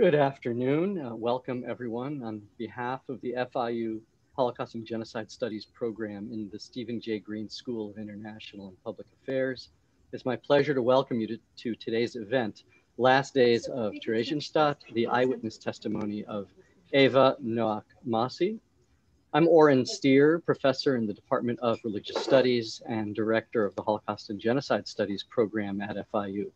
Good afternoon. Uh, welcome everyone on behalf of the FIU Holocaust and Genocide Studies program in the Stephen J. Green School of International and Public Affairs. It's my pleasure to welcome you to, to today's event, Last Days of Theresienstadt, the eyewitness testimony of Eva Noack Mosse. I'm Oren Stier, professor in the Department of Religious Studies and director of the Holocaust and Genocide Studies program at FIU.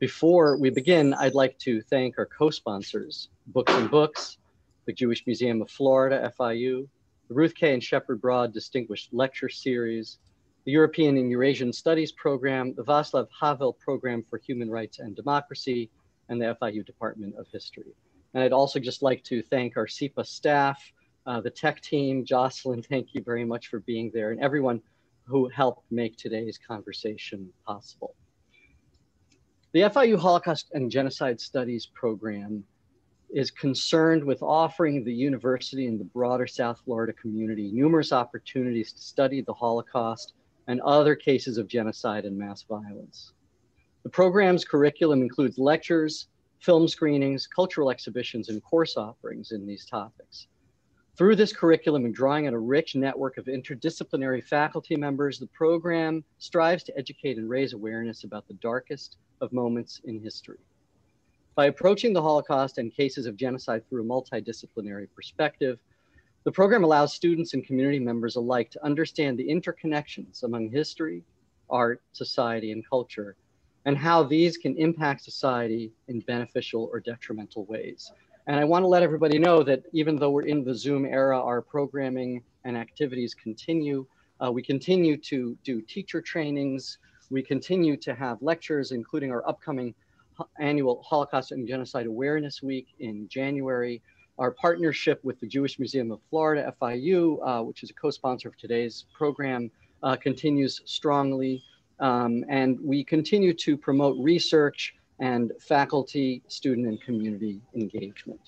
Before we begin, I'd like to thank our co-sponsors, Books and Books, the Jewish Museum of Florida, FIU, the Ruth K. and Shepard Broad Distinguished Lecture Series, the European and Eurasian Studies Program, the Václav Havel Program for Human Rights and Democracy, and the FIU Department of History. And I'd also just like to thank our SIPA staff, uh, the tech team, Jocelyn, thank you very much for being there, and everyone who helped make today's conversation possible. The FIU Holocaust and Genocide Studies program is concerned with offering the university and the broader South Florida community numerous opportunities to study the Holocaust and other cases of genocide and mass violence. The program's curriculum includes lectures, film screenings, cultural exhibitions, and course offerings in these topics. Through this curriculum and drawing on a rich network of interdisciplinary faculty members, the program strives to educate and raise awareness about the darkest of moments in history. By approaching the Holocaust and cases of genocide through a multidisciplinary perspective, the program allows students and community members alike to understand the interconnections among history, art, society, and culture, and how these can impact society in beneficial or detrimental ways. And I want to let everybody know that even though we're in the Zoom era, our programming and activities continue. Uh, we continue to do teacher trainings, we continue to have lectures, including our upcoming annual Holocaust and Genocide Awareness Week in January. Our partnership with the Jewish Museum of Florida, FIU, uh, which is a co-sponsor of today's program, uh, continues strongly. Um, and we continue to promote research and faculty, student, and community engagement.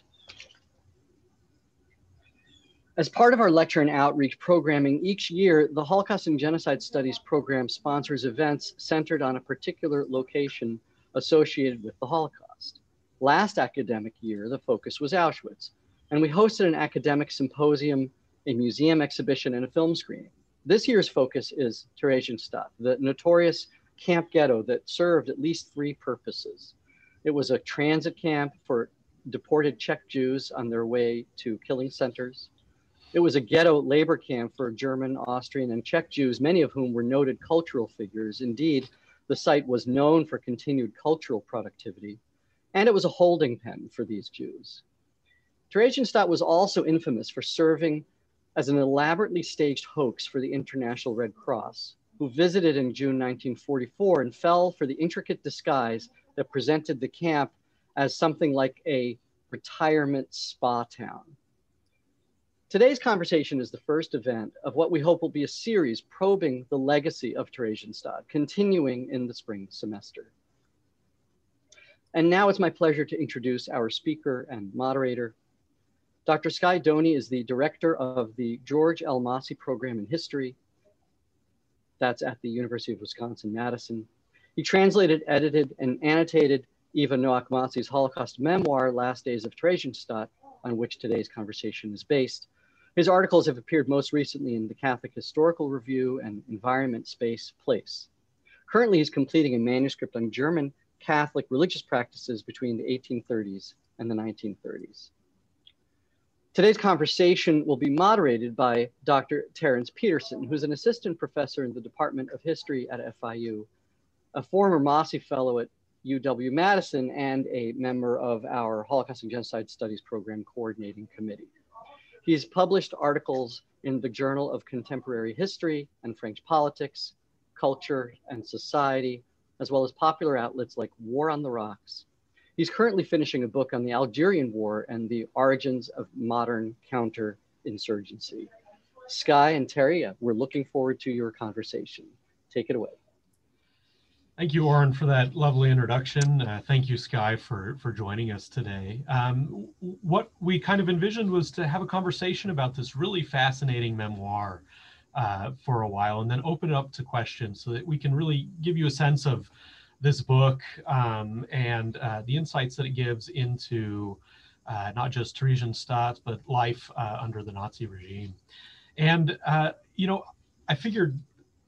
As part of our lecture and outreach programming, each year, the Holocaust and Genocide Studies program sponsors events centered on a particular location associated with the Holocaust. Last academic year, the focus was Auschwitz, and we hosted an academic symposium, a museum exhibition, and a film screening. This year's focus is Theresienstadt, the notorious camp ghetto that served at least three purposes. It was a transit camp for deported Czech Jews on their way to killing centers. It was a ghetto labor camp for German, Austrian, and Czech Jews, many of whom were noted cultural figures. Indeed, the site was known for continued cultural productivity, and it was a holding pen for these Jews. Theresienstadt was also infamous for serving as an elaborately staged hoax for the International Red Cross, who visited in June 1944 and fell for the intricate disguise that presented the camp as something like a retirement spa town. Today's conversation is the first event of what we hope will be a series probing the legacy of Theresienstadt, continuing in the spring semester. And now it's my pleasure to introduce our speaker and moderator. Dr. Skye Doney is the director of the George L. Mosse Program in History. That's at the University of Wisconsin-Madison. He translated, edited, and annotated Eva Noack Mosse's Holocaust memoir, Last Days of Theresienstadt, on which today's conversation is based. His articles have appeared most recently in the Catholic Historical Review and Environment Space Place. Currently, he's completing a manuscript on German Catholic religious practices between the 1830s and the 1930s. Today's conversation will be moderated by Dr. Terence Peterson, who's an assistant professor in the Department of History at FIU, a former Mosse Fellow at UW-Madison, and a member of our Holocaust and Genocide Studies Program Coordinating Committee. He's published articles in the Journal of Contemporary History and French Politics, Culture and Society, as well as popular outlets like War on the Rocks. He's currently finishing a book on the Algerian War and the origins of modern counterinsurgency. Skye and Terry, we're looking forward to your conversation. Take it away. Thank you, Oren, for that lovely introduction. Uh, thank you, Skye, for, for joining us today. Um, what we kind of envisioned was to have a conversation about this really fascinating memoir uh, for a while and then open it up to questions so that we can really give you a sense of this book um, and uh, the insights that it gives into uh, not just Theresienstadt, but life uh, under the Nazi regime. And, uh, you know, I figured,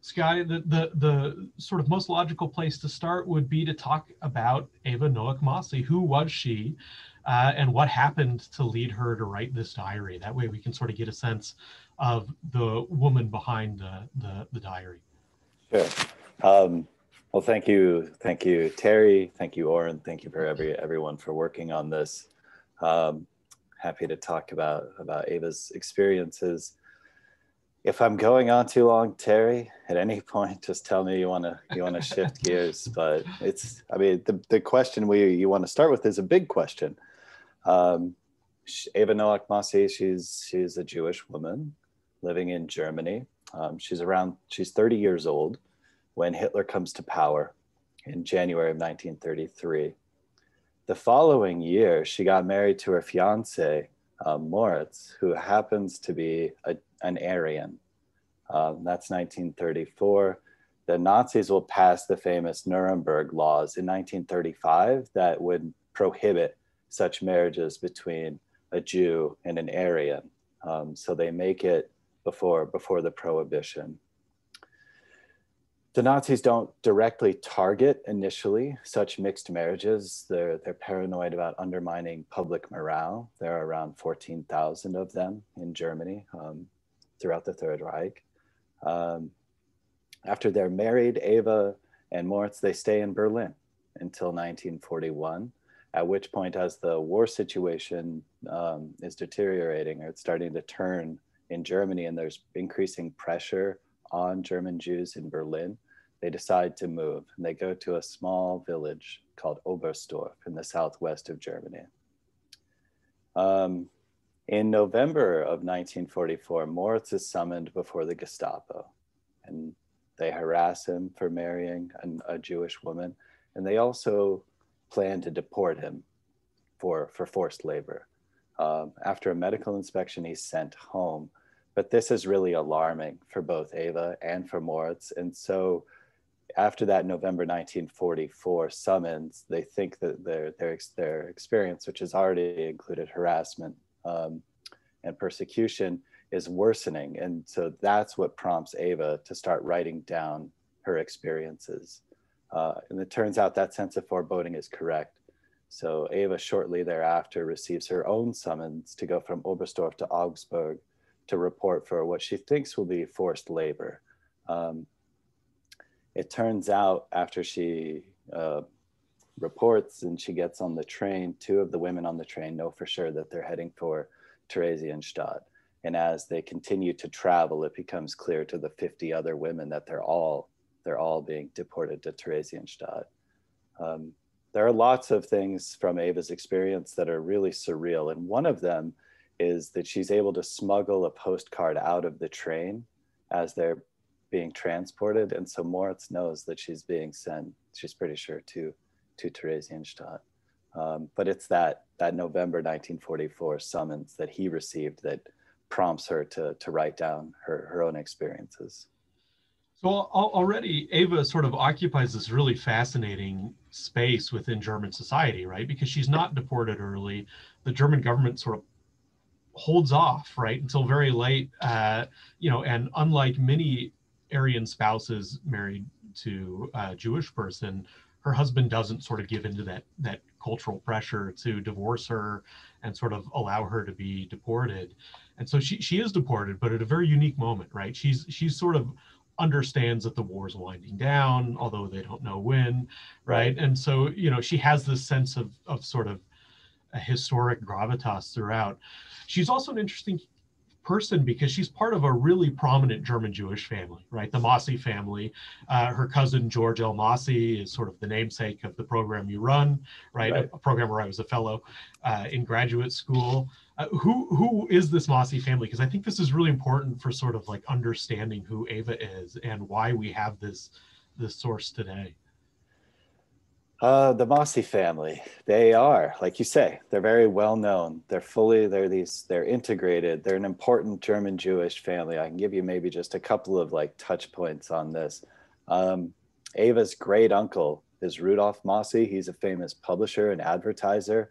Skye, that the, the sort of most logical place to start would be to talk about Eva Noack Mosse. Who was she? Uh, and what happened to lead her to write this diary? That way we can sort of get a sense of the woman behind the, the, the diary. Sure. Um, well, thank you, thank you, Terry. Thank you, Oren. Thank you for every everyone for working on this. Um, happy to talk about about Ava's experiences. If I'm going on too long, Terry, at any point, just tell me you want to you want to shift gears. But it's, I mean, the the question we you want to start with is a big question. Um, Ava Noack Mosse, she's she's a Jewish woman living in Germany. Um, she's around, she's 30 years old when Hitler comes to power in January of 1933. The following year, she got married to her fiance, uh, Moritz, who happens to be a, an Aryan. Um, that's 1934. The Nazis will pass the famous Nuremberg laws in 1935 that would prohibit such marriages between a Jew and an Aryan. Um, so they make it before before the prohibition. The Nazis don't directly target initially such mixed marriages. They're, they're paranoid about undermining public morale. There are around 14,000 of them in Germany um, throughout the Third Reich. Um, after they're married, Eva and Moritz, they stay in Berlin until 1941, at which point as the war situation um, is deteriorating or it's starting to turn in Germany and there's increasing pressure on German Jews in Berlin, they decide to move and they go to a small village called Oberstdorf in the southwest of Germany. Um, in November of 1944, Moritz is summoned before the Gestapo and they harass him for marrying an, a Jewish woman. And they also plan to deport him for, for forced labor. Um, after a medical inspection, he's sent home. But this is really alarming for both Ava and for Moritz. And so after that November 1944 summons, they think that their, their, their experience, which has already included harassment um, and persecution, is worsening. And so that's what prompts Ava to start writing down her experiences. Uh, and it turns out that sense of foreboding is correct. So Ava shortly thereafter receives her own summons to go from Oberstdorf to Augsburg to report for what she thinks will be forced labor. Um, it turns out after she uh, reports and she gets on the train, two of the women on the train know for sure that they're heading for Theresienstadt. And as they continue to travel, it becomes clear to the 50 other women that they're all they're all being deported to Theresienstadt. Um, there are lots of things from Ava's experience that are really surreal. And one of them is that she's able to smuggle a postcard out of the train as they're being transported. And so Moritz knows that she's being sent, she's pretty sure, to, to Theresienstadt. Um, but it's that, that November 1944 summons that he received that prompts her to, to write down her, her own experiences. So already Ava sort of occupies this really fascinating space within German society, right? Because she's not deported early. The German government sort of holds off, right, until very late. Uh, you know, and unlike many Aryan spouses married to a Jewish person, her husband doesn't sort of give into that that cultural pressure to divorce her and sort of allow her to be deported. And so she she is deported, but at a very unique moment, right? She's she's sort of understands that the war is winding down, although they don't know when, right? And so, you know, she has this sense of, of sort of a historic gravitas throughout. She's also an interesting person because she's part of a really prominent German Jewish family, right? The Mosse family. Uh, her cousin George L. Mosse is sort of the namesake of the program you run, right? right. A, a, program where I was a fellow uh, in graduate school. Uh, who who is this Mosse family? Because I think this is really important for sort of like understanding who Ava is and why we have this this source today. Uh, the Mosse family, they are, like you say, they're very well known. They're fully, they're these, they're integrated. They're an important German Jewish family. I can give you maybe just a couple of like touch points on this. Um, Ava's great uncle is Rudolf Mosse. He's a famous publisher and advertiser.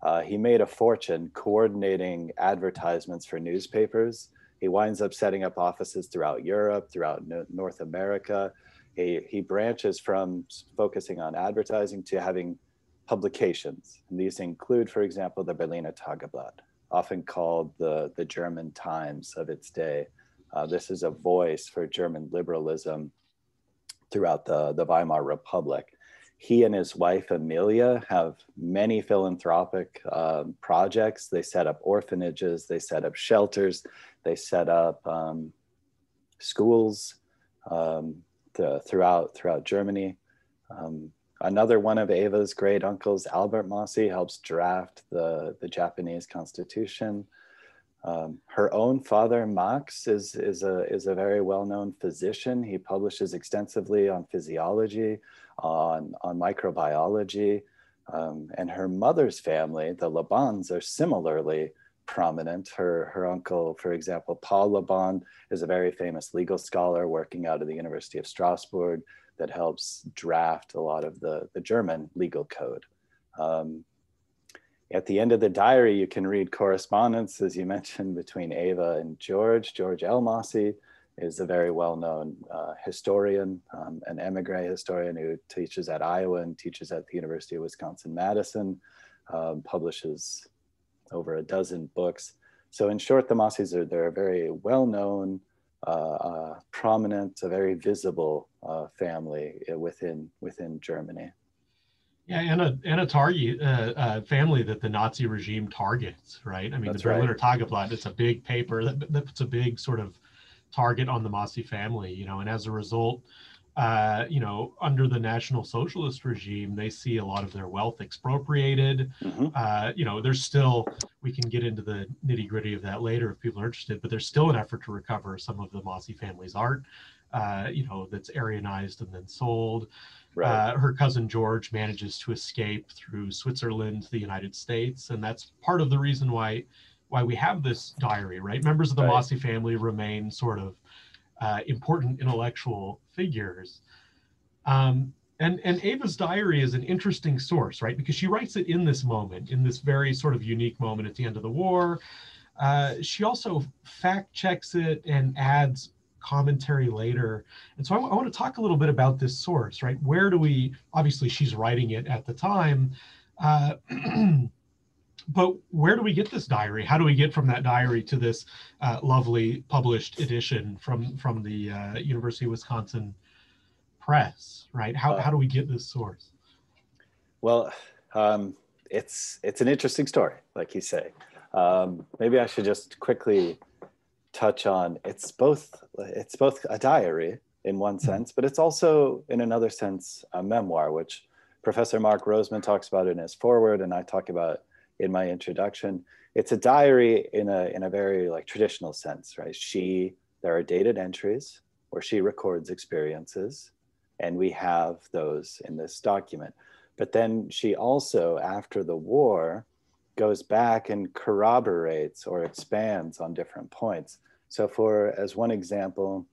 Uh, he made a fortune coordinating advertisements for newspapers. He winds up setting up offices throughout Europe, throughout no North America. He, he branches from focusing on advertising to having publications. And these include, for example, the Berliner Tageblatt, often called the, the German Times of its day. Uh, this is a voice for German liberalism throughout the, the Weimar Republic. He and his wife, Amelia, have many philanthropic um, projects. They set up orphanages, they set up shelters, they set up um, schools um, to, throughout, throughout Germany. Um, another one of Eva's great uncles, Albert Mosse, helps draft the, the Japanese constitution. Um, her own father, Max, is, is, a, is a very well-known physician. He publishes extensively on physiology, on, on microbiology, um, and her mother's family, the Labands, are similarly prominent. Her, her uncle, for example, Paul Laband, is a very famous legal scholar working out of the University of Strasbourg that helps draft a lot of the, the German legal code. Um, at the end of the diary, you can read correspondence, as you mentioned, between Ava and George. George. Mosse is a very well-known uh, historian, um, an emigre historian who teaches at Iowa and teaches at the University of Wisconsin-Madison, um, publishes over a dozen books. So in short, the Mossys are, they're a very well-known, uh, uh, prominent, a very visible uh, family within, within Germany. Yeah, and a and a target uh, uh, family that the Nazi regime targets, right? I mean, That's the Berliner right. Tageblatt. It's a big paper that, that puts a big sort of target on the Mosse family, you know, and as a result, uh, you know, under the National Socialist regime, they see a lot of their wealth expropriated. Mm-hmm. Uh, you know, there's still, we can get into the nitty gritty of that later if people are interested, but there's still an effort to recover some of the Mosse family's art, uh, you know, that's Aryanized and then sold. Right. Uh, her cousin George manages to escape through Switzerland to the United States, and that's part of the reason why why we have this diary. Right, members of the right. Mosse family remain sort of uh, important intellectual figures. Um, and, and Ava's diary is an interesting source, right? Because she writes it in this moment, in this very sort of unique moment at the end of the war. Uh, she also fact checks it and adds commentary later. And so I, I want to talk a little bit about this source, right? Where do we, obviously she's writing it at the time, uh, but where do we get this diary? How do we get from that diary to this uh, lovely published edition from, from the uh, University of Wisconsin Press, right? How, how do we get this source? Well, um, it's, it's an interesting story, like you say. Um, maybe I should just quickly touch on it's both it's both a diary in one mm-hmm. sense but it's also in another sense a memoir which professor mark roseman talks about in his foreword and i talk about in my introduction. It's a diary in a in a very like traditional sense right? She there are dated entries where she records experiences and we have those in this document. But then she also after the war goes back and corroborates or expands on different points. So for, as one example,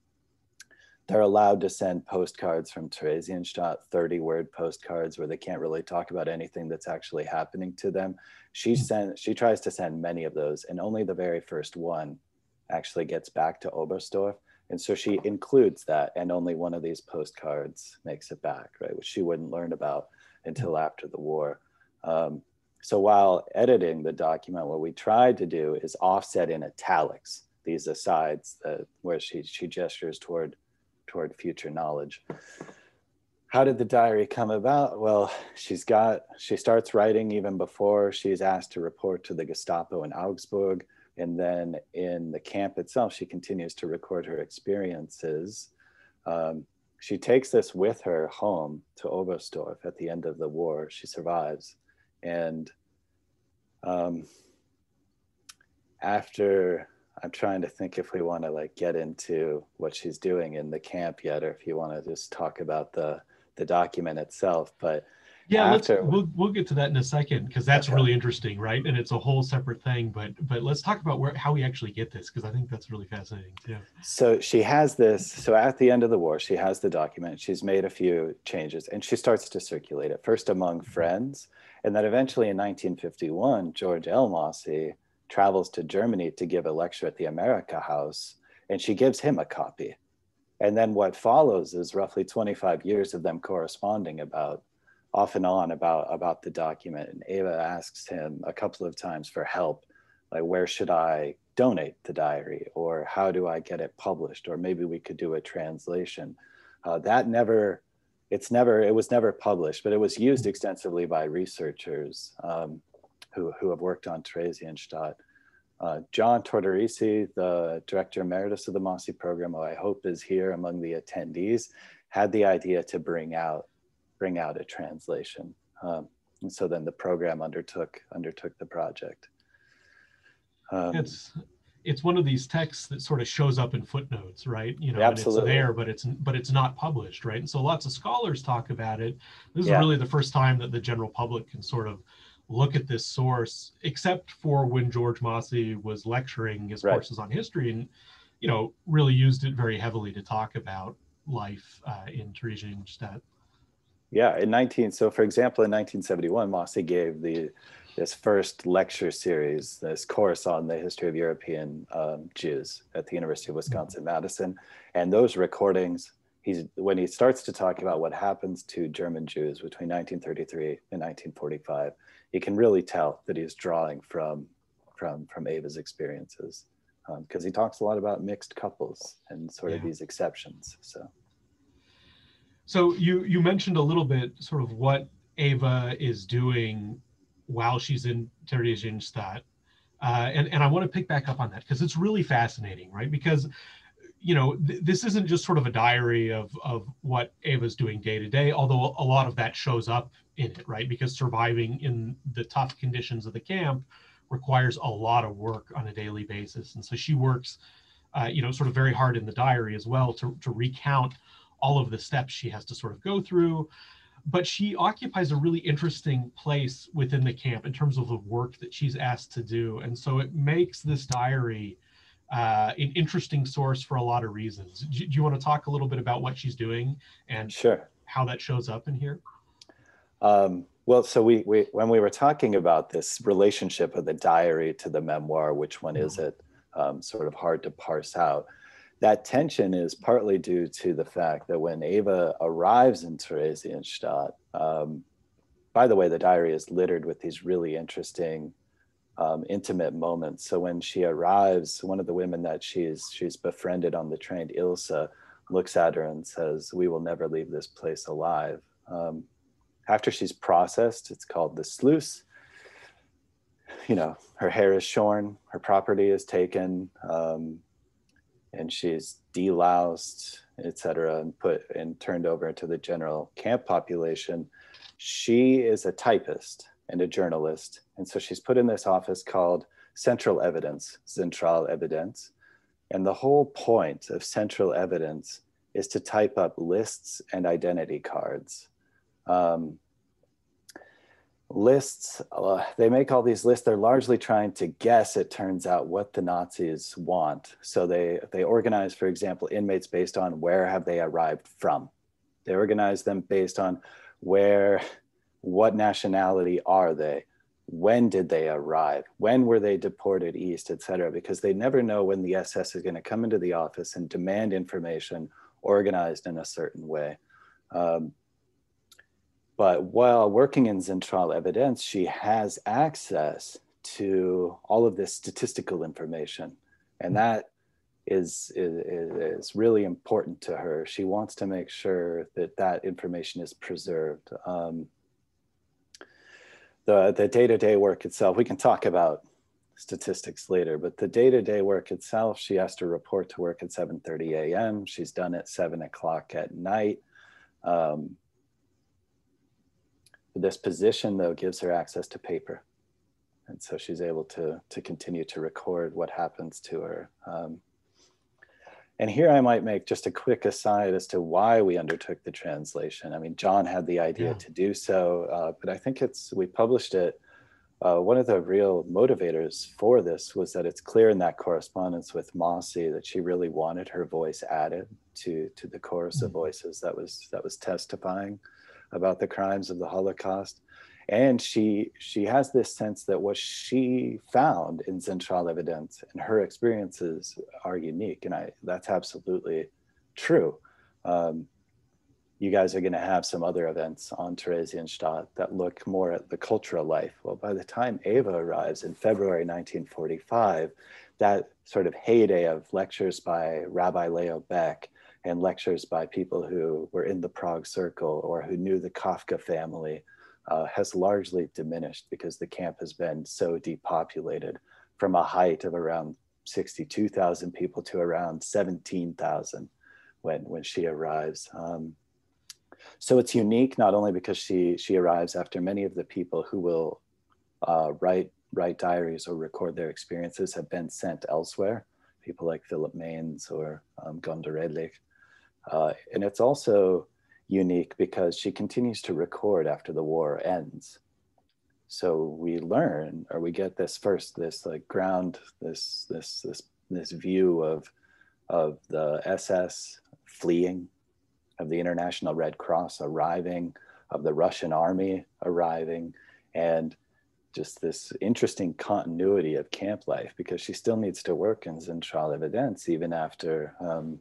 they're allowed to send postcards from Theresienstadt, 30 word postcards where they can't really talk about anything that's actually happening to them. She hmm. sent, she tries to send many of those and only the very first one actually gets back to Oberstdorf. And so she includes that and only one of these postcards makes it back, right? Which she wouldn't learn about until after the war. Um, so while editing the document, what we tried to do is offset in italics these asides that where she, she gestures toward, toward future knowledge. How did the diary come about? Well, she's got, she starts writing even before she's asked to report to the Gestapo in Augsburg. And then in the camp itself, she continues to record her experiences. Um, she takes this with her home to Oberstdorf at the end of the war. She survives and um, after i'm trying to think if we want to like get into what she's doing in the camp yet or if you want to just talk about the the document itself but Yeah, after, let's we'll we'll get to that in a second because that's really interesting, right? And it's a whole separate thing. But but let's talk about where how we actually get this because I think that's really fascinating too. So she has this. So at the end of the war, she has the document. She's made a few changes, and she starts to circulate it first among Mm-hmm. friends, and then eventually in 1951, George L. Travels to Germany to give a lecture at the America House, and she gives him a copy. And then what follows is roughly 25 years of them corresponding about off and on about about the document. And ava asks him a couple of times for help like where should i donate the diary? Or how do i get it published? Or maybe we could do a translation. Uh, that never it's never it was never published but it was used extensively by researchers. Um, who, who have worked on Theresienstadt. Uh, John Tortorice, the director emeritus of the Mosse program, who I hope is here among the attendees, had the idea to bring out bring out a translation. Um, and so then the program undertook undertook the project. Um, it's it's one of these texts that sort of shows up in footnotes, right? You know, and it's there, but it's but it's not published, right? And so lots of scholars talk about it. This is Yeah. really the first time that the general public can sort of look at this source, except for when George Mosse was lecturing his Right. courses on history, and you know, really used it very heavily to talk about life uh, in Theresienstadt. Yeah, in 19, so for example, in 1971, Mosse gave the this first lecture series, this course on the history of European um, Jews at the University of Wisconsin Madison, and those recordings. He's when he starts to talk about what happens to German Jews between 1933 and 1945, you can really tell that he's drawing from from from Ava's experiences because he talks a lot about mixed couples and sort of these exceptions. So. So you you mentioned a little bit sort of what Ava is doing while she's in Theresienstadt. Uh, and, and I want to pick back up on that because it's really fascinating, right? Because, you know, th- this isn't just sort of a diary of, of what Ava's doing day to day, although a lot of that shows up in it, right? Because surviving in the tough conditions of the camp requires a lot of work on a daily basis. And so she works, uh, you know, sort of very hard in the diary as well to, to recount all of the steps she has to sort of go through. But she occupies a really interesting place within the camp in terms of the work that she's asked to do. And so it makes this diary uh, an interesting source for a lot of reasons. Do, do you want to talk a little bit about what she's doing and Sure. how that shows up in here? Um, well, so we, we when we were talking about this relationship of the diary to the memoir, which one is it? Um, sort of hard to parse out. That tension is partly due to the fact that when Ava arrives in Theresienstadt, um, by the way, the diary is littered with these really interesting, um, intimate moments. So when she arrives, one of the women that she's she's befriended on the train, Ilsa, looks at her and says, "We will never leave this place alive." Um, after she's processed, it's called the sluice. You know, her hair is shorn, her property is taken, um, and she's deloused, etc., and put and turned over to the general camp population. She is a typist and a journalist, and so she's put in this office called Central Evidence, Central Evidence, and the whole point of Central Evidence is to type up lists and identity cards. Um, lists uh, they make all these lists. They're largely trying to guess it turns out what the nazis want. So they they organize for example inmates based on where have they arrived from. They organize them based on where what nationality are they when did they arrive when were they deported east etc because they never know when the ss is going to come into the office and demand information organized in a certain way um, but while working in Zentral Evidence, she has access to all of this statistical information. And that is, is, is really important to her. She wants to make sure that that information is preserved. Um, the, the day-to-day work itself, we can talk about statistics later, but the day-to-day work itself, she has to report to work at 7.30 a.m. She's done at seven o'clock at night. Um, this position though gives her access to paper and so she's able to to continue to record what happens to her um, and here I might make just a quick aside as to why we undertook the translation. I mean, John had the idea yeah. to do so, uh, but I think it's, we published it. Uh, one of the real motivators for this was that it's clear in that correspondence with Mosse that she really wanted her voice added to, to the chorus mm-hmm. of voices that was, that was testifying about the crimes of the Holocaust and she she has this sense that what she found in Zentrale Evidenz and her experiences are unique, and I that's absolutely true. Um, you guys are going to have some other events on Theresienstadt that look more at the cultural life. Well, by the time Eva arrives in February 1945, that sort of heyday of lectures by Rabbi Leo Baeck and lectures by people who were in the Prague Circle or who knew the Kafka family uh, has largely diminished because the camp has been so depopulated from a height of around 62,000 people to around 17,000 when, when she arrives. Um, so it's unique not only because she, she arrives after many of the people who will uh, write, write diaries or record their experiences have been sent elsewhere, people like Philipp Manes or um, Gonda Uh, and it's also unique because she continues to record after the war ends. So we learn, or we get this first, this like ground, this this this this view of of the SS fleeing, of the International Red Cross arriving, of the Russian army arriving, and just this interesting continuity of camp life because she still needs to work in Zentrale Evidenz even after um,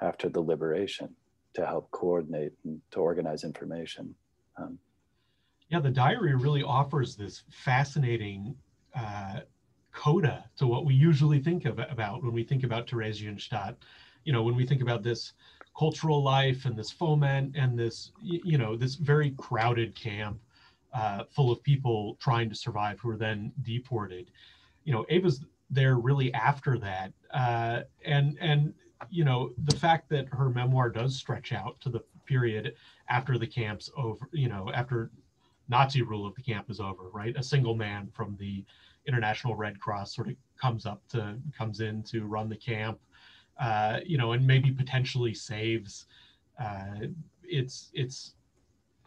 after the liberation to help coordinate and to organize information. Um, yeah, the diary really offers this fascinating uh, coda to what we usually think of about when we think about Theresienstadt. You know, when we think about this cultural life and this foment and this, you know, this very crowded camp uh, full of people trying to survive who are then deported. You know, Ava's there really after that, uh, and and you know, the fact that her memoir does stretch out to the period after the camp's over, you know, after Nazi rule of the camp is over, right? A single man from the International Red Cross sort of comes up to comes in to run the camp, uh, you know, and maybe potentially saves. Uh, it's it's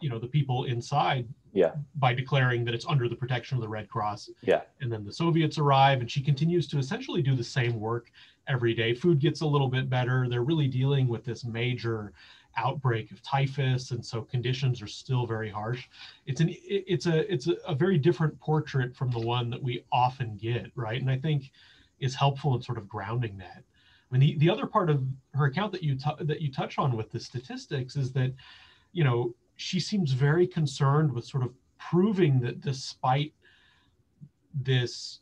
you know the people inside yeah by declaring that it's under the protection of the red cross yeah and then the soviets arrive and she continues to essentially do the same work every day. Food gets a little bit better. They're really dealing with this major outbreak of typhus and so conditions are still very harsh. It's an it's a it's a, very different portrait from the one that we often get right? And i think is helpful in sort of grounding that. I mean, the, the other part of her account that you t- that you touch on with the statistics is that, you know, she seems very concerned with sort of proving that despite this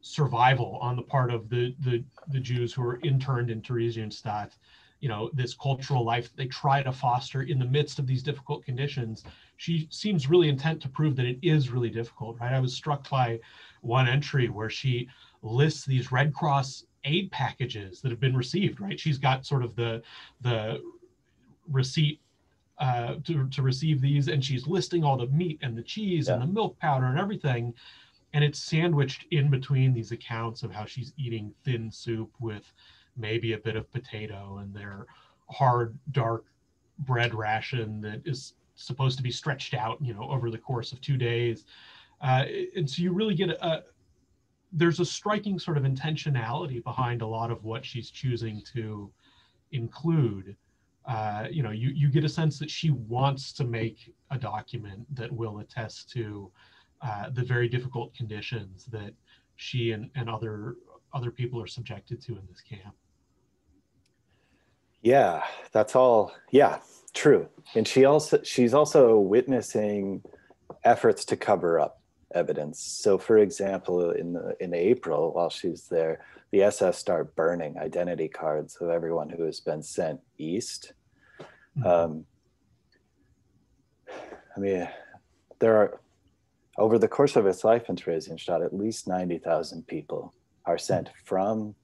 survival on the part of the the, the Jews who are interned in Theresienstadt, you know, this cultural life they try to foster in the midst of these difficult conditions. She seems really intent to prove that it is really difficult, right? I was struck by one entry where she lists these Red Cross aid packages that have been received, right? She's got sort of the the receipt uh, to, to receive these and she's listing all the meat and the cheese yeah. and the milk powder and everything and it's sandwiched in between these accounts of how she's eating thin soup with maybe a bit of potato and their hard dark bread ration that is supposed to be stretched out you know over the course of two days. Uh, and so you really get a, there's a striking sort of intentionality behind a lot of what she's choosing to include. Uh, you know, you, you get a sense that she wants to make a document that will attest to uh, the very difficult conditions that she and, and other other people are subjected to in this camp. Yeah, that's all. Yeah, true. And she also she's also witnessing efforts to cover up evidence. So, for example, in the, in April, while she's there, the SS start burning identity cards of everyone who has been sent east Mm-hmm. Um, I mean, there are, over the course of its life in Theresienstadt, at least 90,000 people are sent from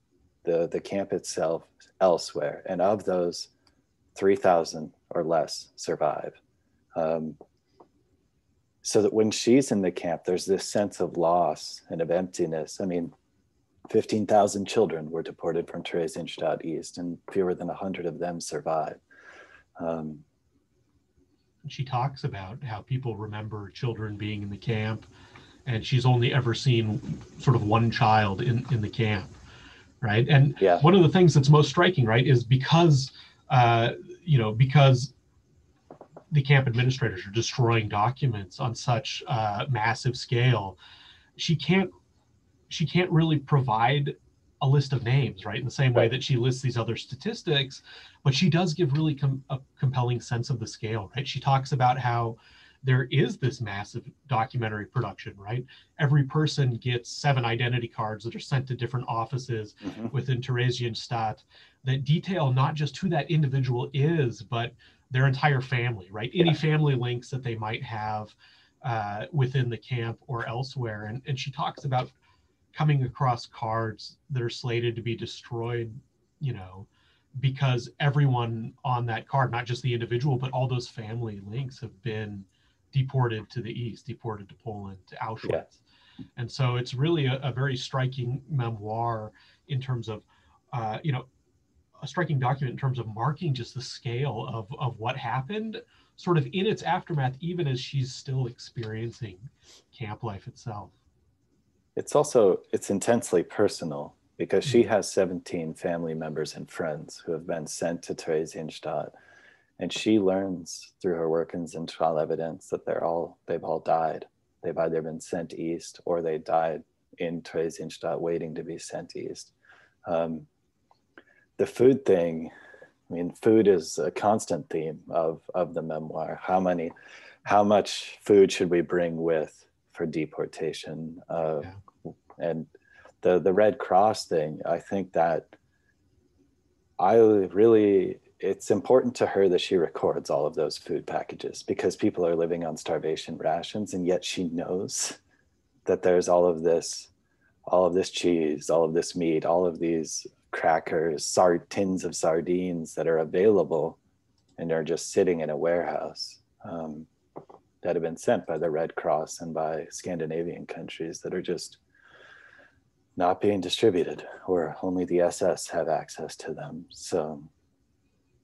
the, the camp itself elsewhere. And of those, 3,000 or less survive. Um, so that when she's in the camp, there's this sense of loss and of emptiness. I mean, 15,000 children were deported from Theresienstadt East, and fewer than 100 of them survived. Um, she talks about how people remember children being in the camp, and she's only ever seen sort of one child in, in the camp, right? And yeah. one of the things that's most striking, right, is because, uh, you know, because the camp administrators are destroying documents on such uh, massive scale, she can't she can't really provide a list of names, right? In the same way that she lists these other statistics, but she does give really com- a compelling sense of the scale, right? She talks about how there is this massive documentary production, right? Every person gets seven identity cards that are sent to different offices mm-hmm. within Theresienstadt that detail not just who that individual is, but their entire family, right? Any yeah. family links that they might have uh, within the camp or elsewhere. And, and she talks about coming across cards that are slated to be destroyed, you know, because everyone on that card, not just the individual, but all those family links have been deported to the east, deported to Poland, to Auschwitz. Yeah. And so it's really a, a, very striking memoir in terms of, uh, you know, a striking document in terms of marking just the scale of, of what happened sort of in its aftermath, even as she's still experiencing camp life itself it's also it's intensely personal because she mm. has 17 family members and friends who have been sent to Theresienstadt and she learns through her work in trial evidence that they're all they've all died. They've either been sent east or they died in Theresienstadt waiting to be sent east. Um, the food thing I mean food is a constant theme of of the memoir. How many how much food should we bring with for deportation uh, yeah and the the red cross thing i think that i really it's important to her that she records all of those food packages because people are living on starvation rations and yet she knows that there's all of this all of this cheese all of this meat all of these crackers sard tins of sardines that are available and are just sitting in a warehouse um, that have been sent by the red cross and by scandinavian countries that are just not being distributed where only the SS have access to them. So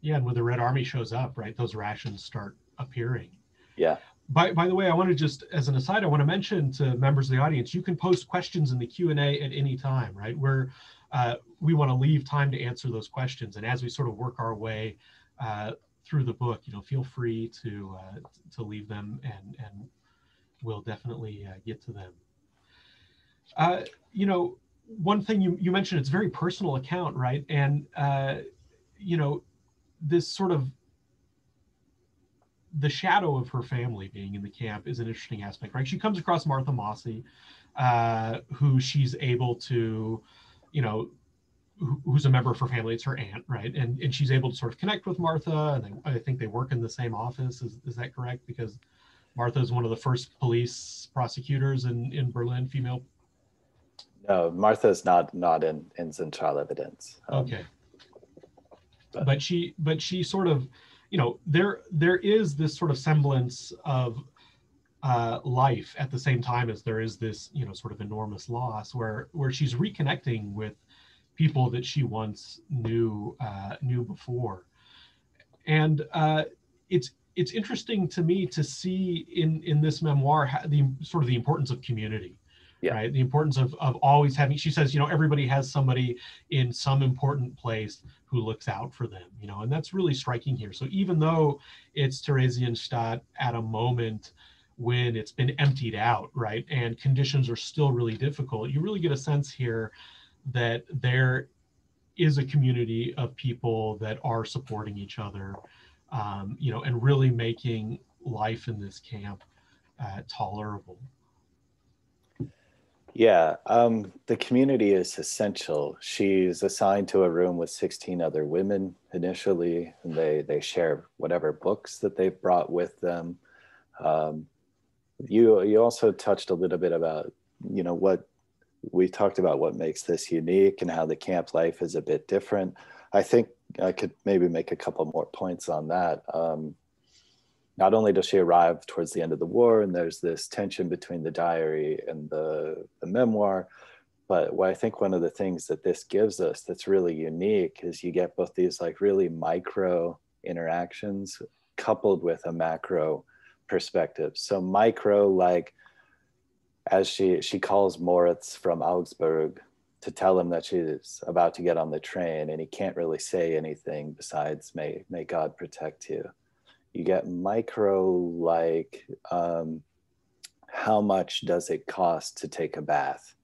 yeah, and when the Red Army shows up, right, those rations start appearing. Yeah. By, by the way, I want to just, as an aside, I want to mention to members of the audience, you can post questions in the Q&A at any time, right? Where uh, we want to leave time to answer those questions. And as we sort of work our way uh, through the book, you know, feel free to, uh, to leave them and, and we'll definitely uh, get to them. Uh, you know, one thing you, you mentioned, it's a very personal account, right? And, uh, you know, this sort of the shadow of her family being in the camp is an interesting aspect, right? She comes across Martha Mosse, uh, who she's able to, you know, who's a member of her family. It's her aunt, right? And and she's able to sort of connect with Martha. And they, I think they work in the same office. Is is that correct? Because Martha is one of the first police prosecutors in in Berlin, female no, Martha's not not in in central evidence. Um, okay. But. but she but she sort of, you know, there there is this sort of semblance of uh, life at the same time as there is this, you know, sort of enormous loss where where she's reconnecting with people that she once knew uh, knew before, and uh, it's it's interesting to me to see in in this memoir the sort of the importance of community yeah. right? The importance of, of always having she says you know everybody has somebody in some important place who looks out for them you know and that's really striking here. So even though it's Theresienstadt at a moment when it's been emptied out right and conditions are still really difficult you really get a sense here that there is a community of people that are supporting each other um, you know and really making life in this camp uh, tolerable yeah, um, the community is essential. She's assigned to a room with 16 other women initially, and they, they share whatever books that they've brought with them. Um, you, you also touched a little bit about, you know, what we talked about what makes this unique and how the camp life is a bit different. I think I could maybe make a couple more points on that. Um, not only does she arrive towards the end of the war and there's this tension between the diary and the, the memoir, but what I think one of the things that this gives us that's really unique is you get both these like really micro interactions coupled with a macro perspective. So micro, like as she she calls Moritz from Augsburg to tell him that she's about to get on the train and he can't really say anything besides may may God protect you. You get micro like um, how much does it cost to take a bath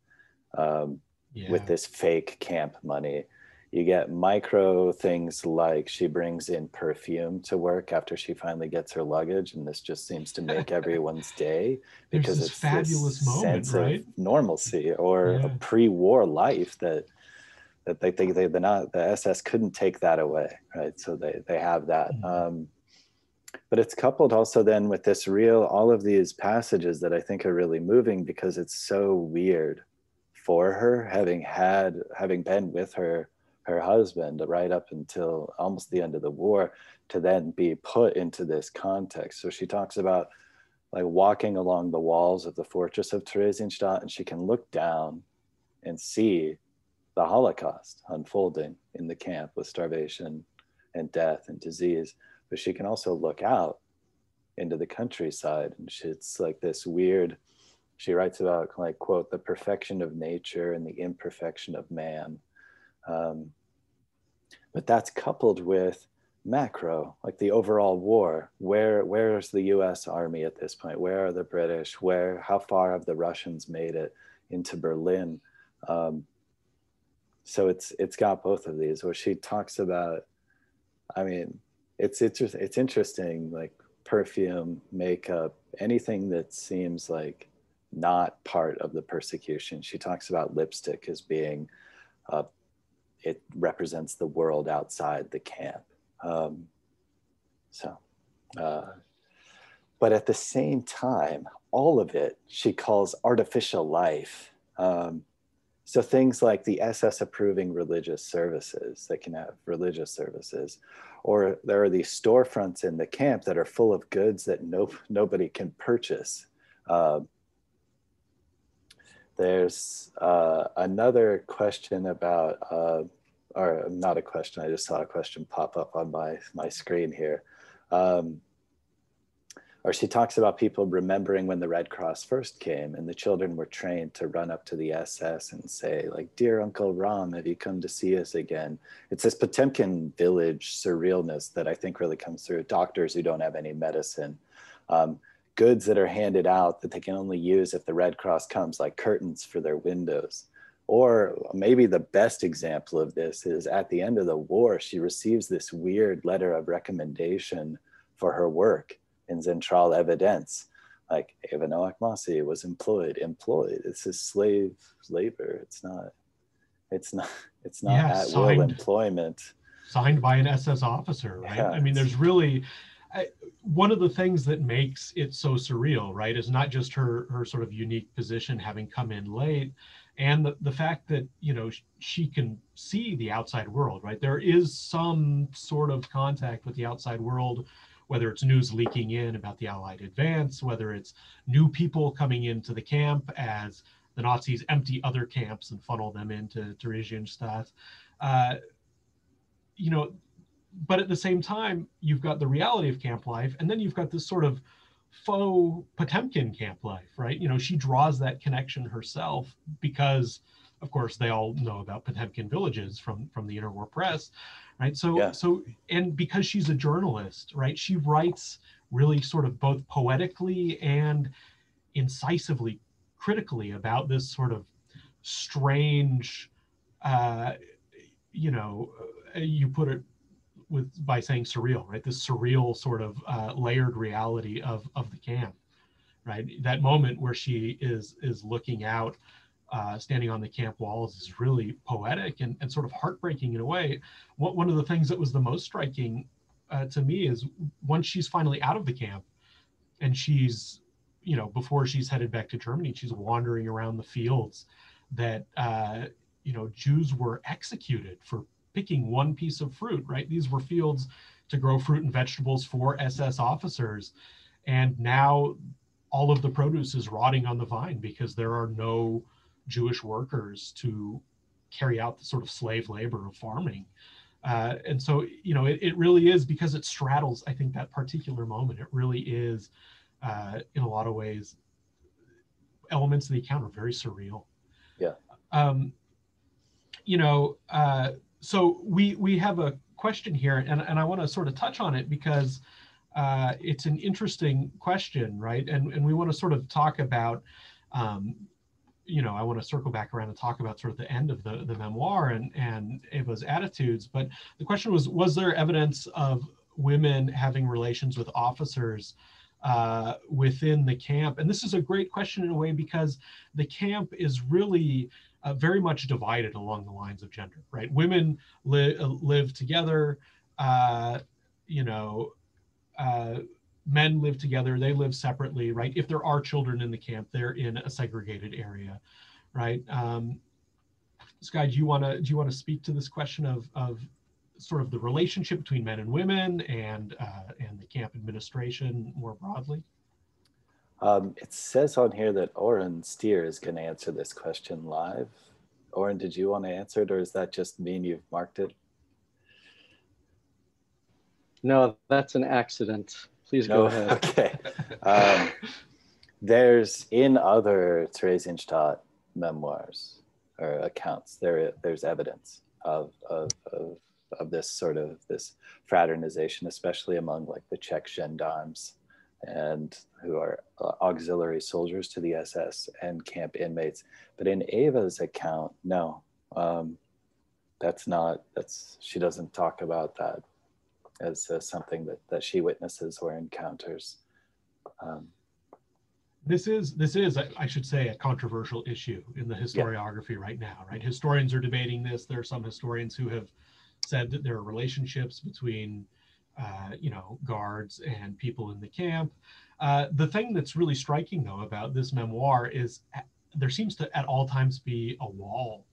um, yeah. with this fake camp money? You get micro things like she brings in perfume to work after she finally gets her luggage, and this just seems to make everyone's day because it's fabulous this moment, sense right? of normalcy or yeah. a pre-war life that that they think they, the not the SS couldn't take that away, right? So they they have that. Mm-hmm. Um, but it's coupled also then with this real all of these passages that I think are really moving because it's so weird for her having had having been with her her husband right up until almost the end of the war to then be put into this context. So she talks about like walking along the walls of the fortress of Theresienstadt and she can look down and see the Holocaust unfolding in the camp with starvation and death and disease. But she can also look out into the countryside and it's like this weird she writes about like quote the perfection of nature and the imperfection of man um, but that's coupled with macro, like the overall war. Where where's the U.S. Army at this point? Where are the British? Where how far have the Russians made it into Berlin? Um, so it's it's got both of these. Where she talks about, I mean, it's it's it's interesting. Like perfume, makeup, anything that seems like not part of the persecution. She talks about lipstick as being uh, it represents the world outside the camp. Um, so, uh, but at the same time, all of it she calls artificial life. Um, so things like the SS approving religious services, they can have religious services, or there are these storefronts in the camp that are full of goods that no, nobody can purchase. Uh, there's uh, another question about, uh, or not a question, I just saw a question pop up on my, my screen here. Um, or she talks about people remembering when the Red Cross first came and the children were trained to run up to the SS and say like, dear Uncle Ram, have you come to see us again? It's this Potemkin village surrealness that I think really comes through doctors who don't have any medicine. Um, goods that are handed out that they can only use if the Red Cross comes, like curtains for their windows. Or maybe the best example of this is at the end of the war, she receives this weird letter of recommendation for her work in Central Evidence. Like Eva Noack Mosse was employed, employed. It's is slave labor. It's not, it's not, it's not yeah, at signed, will employment. Signed by an SS officer, right? Yeah, I mean, there's really, I, one of the things that makes it so surreal, right, is not just her her sort of unique position having come in late, and the, the fact that you know she can see the outside world, right? There is some sort of contact with the outside world, whether it's news leaking in about the Allied advance, whether it's new people coming into the camp as the Nazis empty other camps and funnel them into Theresienstadt. Uh, you know, but at the same time, you've got the reality of camp life, and then you've got this sort of faux Potemkin camp life, right? You know, she draws that connection herself because, of course, they all know about Potemkin villages from from the interwar press, right? So, yeah. so, and because she's a journalist, right? She writes really sort of both poetically and incisively, critically about this sort of strange, uh, you know, you put it with by saying surreal, right? This surreal sort of uh, layered reality of of the camp, right? That moment where she is is looking out, uh, standing on the camp walls is really poetic and, and sort of heartbreaking in a way. What one of the things that was the most striking uh, to me is once she's finally out of the camp, and she's you know before she's headed back to Germany, she's wandering around the fields that uh, you know Jews were executed for picking one piece of fruit, right? These were fields to grow fruit and vegetables for SS officers. And now all of the produce is rotting on the vine because there are no Jewish workers to carry out the sort of slave labor of farming. Uh, and so, you know, it, it really is because it straddles, I think, that particular moment. It really is, uh, in a lot of ways, elements of the account are very surreal. Yeah. Um, you know, uh, so we we have a question here, and, and I want to sort of touch on it because uh, it's an interesting question, right? And and we want to sort of talk about, um, you know, I want to circle back around and talk about sort of the end of the the memoir and and Eva's attitudes. But the question was, was there evidence of women having relations with officers? Uh, within the camp? And this is a great question in a way because the camp is really uh, very much divided along the lines of gender, right? Women li- live together, uh, you know, uh, men live together, they live separately, right? If there are children in the camp, they're in a segregated area, right? Um, Skye, do you want to do you want to speak to this question of of sort of the relationship between men and women and uh, and the camp administration more broadly? Um, it says on here that Oren Stier is going to answer this question live. Oren, did you want to answer it, or is that just mean you've marked it? No, that's an accident. Please no? go ahead. Okay. Um, there's in other Theresienstadt memoirs or accounts, there there's evidence of, of, of, of this sort of this fraternization, especially among like the Czech gendarmes and who are uh, auxiliary soldiers to the SS and camp inmates. But in Eva's account, no, um, that's not, that's, she doesn't talk about that as uh, something that, that she witnesses or encounters. Um, this is this is I should say a controversial issue in the historiography yeah. right now right historians are debating this there are some historians who have said that there are relationships between uh, you know, guards and people in the camp. Uh, the thing that's really striking, though, about this memoir is there seems to at all times be a wall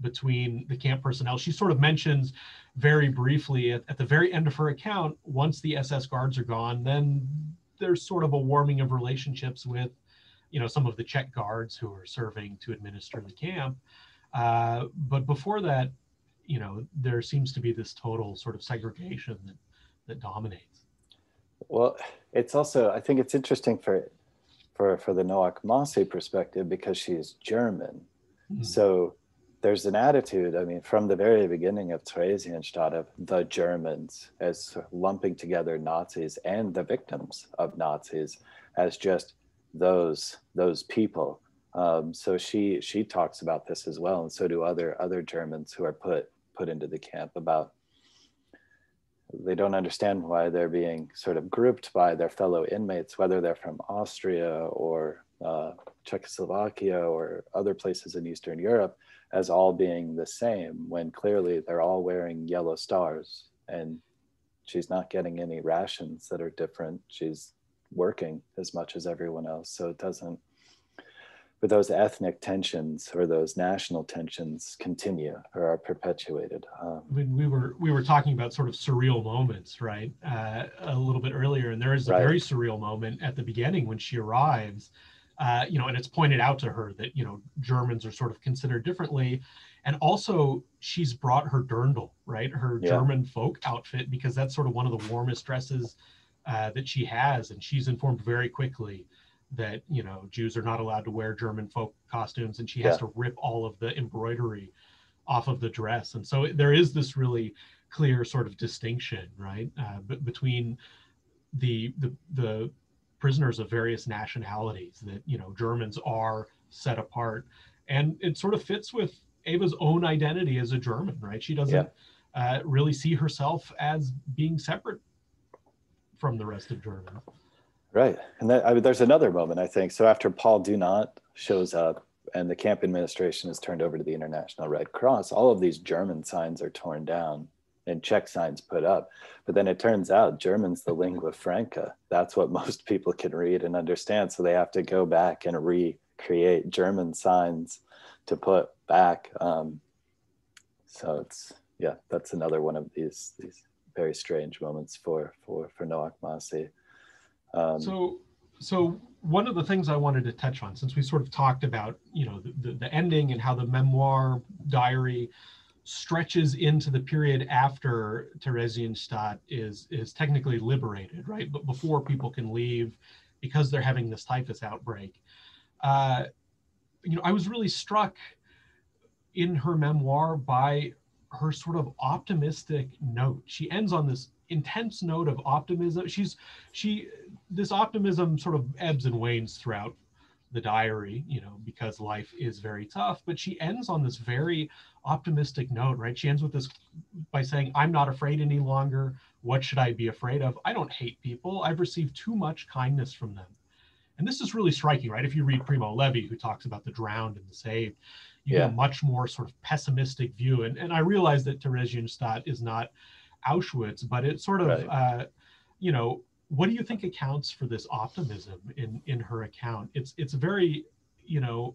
between the camp personnel. She sort of mentions very briefly at, at the very end of her account, once the SS guards are gone, then there's sort of a warming of relationships with, you know, some of the Czech guards who are serving to administer the camp. Uh, but before that, you know, there seems to be this total sort of segregation that that dominates. Well, it's also I think it's interesting for for for the Noack Mosse perspective because she is German. Mm-hmm. So there's an attitude, I mean, from the very beginning of Theresienstadt of the Germans as lumping together Nazis and the victims of Nazis as just those those people. Um, so she she talks about this as well, and so do other other Germans who are put put into the camp about they don't understand why they're being sort of grouped by their fellow inmates, whether they're from Austria or uh, Czechoslovakia or other places in Eastern Europe, as all being the same, when clearly they're all wearing yellow stars and she's not getting any rations that are different. She's working as much as everyone else. So it doesn't but those ethnic tensions or those national tensions continue or are perpetuated. Um, I mean, we were we were talking about sort of surreal moments, right? Uh, a little bit earlier, and there is a right. very surreal moment at the beginning when she arrives. Uh, you know, and it's pointed out to her that you know Germans are sort of considered differently, and also she's brought her dirndl, right, her yeah. German folk outfit, because that's sort of one of the warmest dresses uh, that she has, and she's informed very quickly that you know Jews are not allowed to wear German folk costumes, and she has yeah. to rip all of the embroidery off of the dress. And so there is this really clear sort of distinction, right, uh, b- between the, the the prisoners of various nationalities. That you know Germans are set apart, and it sort of fits with Eva's own identity as a German, right? She doesn't yeah. uh, really see herself as being separate from the rest of Germany. Right. And that, I mean, there's another moment, I think. So after Paul Dunant shows up and the camp administration is turned over to the International Red Cross, all of these German signs are torn down and Czech signs put up. But then it turns out German's the lingua franca. That's what most people can read and understand. So they have to go back and recreate German signs to put back. Um, so it's, yeah, that's another one of these, these very strange moments for, for, for Noack Mosse. Um, so, so one of the things I wanted to touch on, since we sort of talked about, you know, the, the, the ending and how the memoir diary stretches into the period after Theresienstadt is is technically liberated, right? But before people can leave because they're having this typhus outbreak. Uh, you know, I was really struck in her memoir by her sort of optimistic note. She ends on this intense note of optimism. She's she this optimism sort of ebbs and wanes throughout the diary, you know, because life is very tough. But she ends on this very optimistic note, right? She ends with this by saying, I'm not afraid any longer. What should I be afraid of? I don't hate people. I've received too much kindness from them. And this is really striking, right? If you read Primo Levi, who talks about the drowned and the saved, you yeah. get a much more sort of pessimistic view. And, and I realize that Theresienstadt is not Auschwitz, but it's sort of, right. uh, you know, what do you think accounts for this optimism in in her account? It's it's very, you know,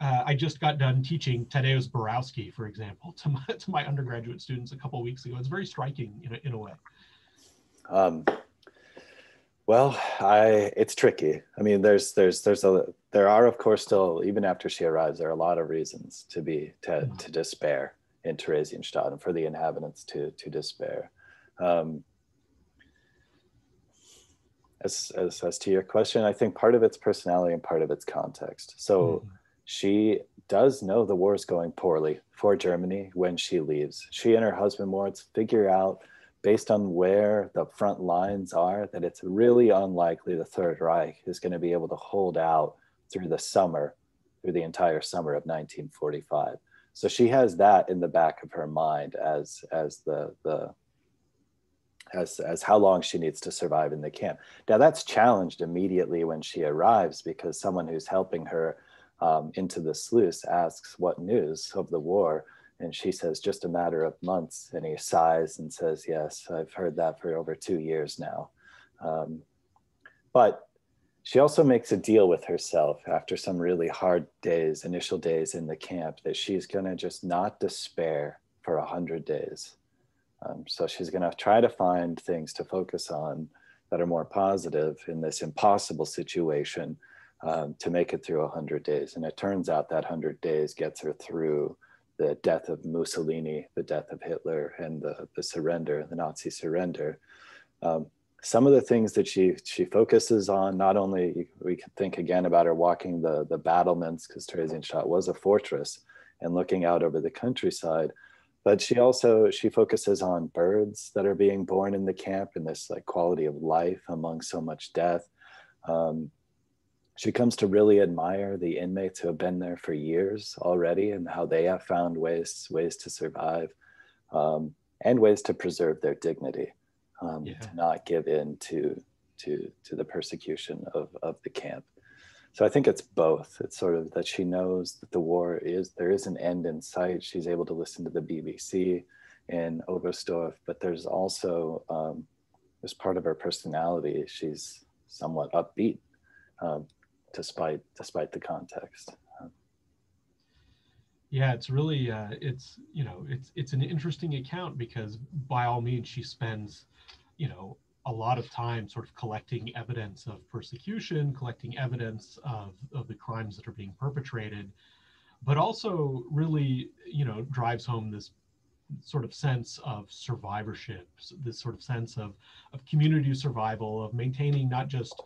uh, I just got done teaching Tadeusz Borowski, for example, to my, to my undergraduate students a couple weeks ago. It's very striking in a, in a way. Um, well, I it's tricky. I mean, there's there's there's a there are of course still even after she arrives, there are a lot of reasons to be to, mm-hmm. to despair in Theresienstadt and for the inhabitants to to despair. Um, as, as as to your question, I think part of its personality and part of its context. So. Mm-hmm she does know the war is going poorly for Germany when she leaves. She and her husband Moritz figure out, based on where the front lines are, that it's really unlikely the Third Reich is going to be able to hold out through the summer, through the entire summer of 1945. So she has that in the back of her mind as as the the as as how long she needs to survive in the camp. Now that's challenged immediately when she arrives because someone who's helping her um, into the sluice asks what news of the war. And she says just a matter of months. And he sighs and says yes i've heard that for over two years now. Um, but she also makes a deal with herself after some really hard days initial days in the camp that she's going to just not despair for a hundred days um, so she's going to try to find things to focus on that are more positive in this impossible situation um, to make it through 100 days. And it turns out that 100 days gets her through the death of Mussolini, the death of Hitler, and the, the surrender, the Nazi surrender. Um, some of the things that she she focuses on, not only we can think again about her walking the, the battlements, because Theresienstadt was a fortress, and looking out over the countryside, but she also she focuses on birds that are being born in the camp and this like quality of life among so much death. Um, she comes to really admire the inmates who have been there for years already and how they have found ways ways to survive um, and ways to preserve their dignity um, yeah. to not give in to to to the persecution of of the camp so i think it's both it's sort of that she knows that the war is there is an end in sight she's able to listen to the bbc in oberstdorf but there's also um, as part of her personality she's somewhat upbeat um, despite despite the context. Yeah, it's really uh, it's you know it's it's an interesting account because by all means she spends you know a lot of time sort of collecting evidence of persecution, collecting evidence of of the crimes that are being perpetrated, but also really you know drives home this sort of sense of survivorship, this sort of sense of of community survival, of maintaining not just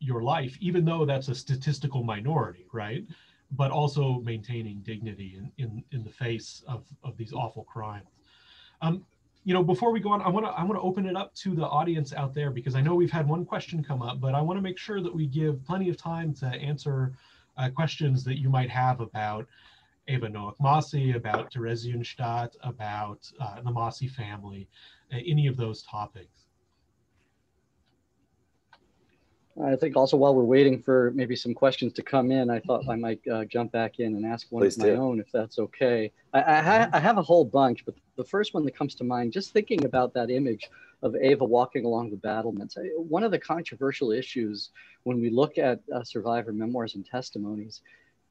your life, even though that's a statistical minority, right? But also maintaining dignity in, in, in the face of, of these awful crimes. Um, you know, before we go on, I want to I want to open it up to the audience out there because I know we've had one question come up, but I want to make sure that we give plenty of time to answer uh, questions that you might have about Eva Noack Mosse, about Theresienstadt, about uh, the Mosse family, uh, any of those topics. I think also while we're waiting for maybe some questions to come in, I thought I might uh, jump back in and ask one Please of my do. own, if that's okay. I, I, ha I, have a whole bunch, but the first one that comes to mind, just thinking about that image of Ava walking along the battlements, one of the controversial issues when we look at uh, survivor memoirs and testimonies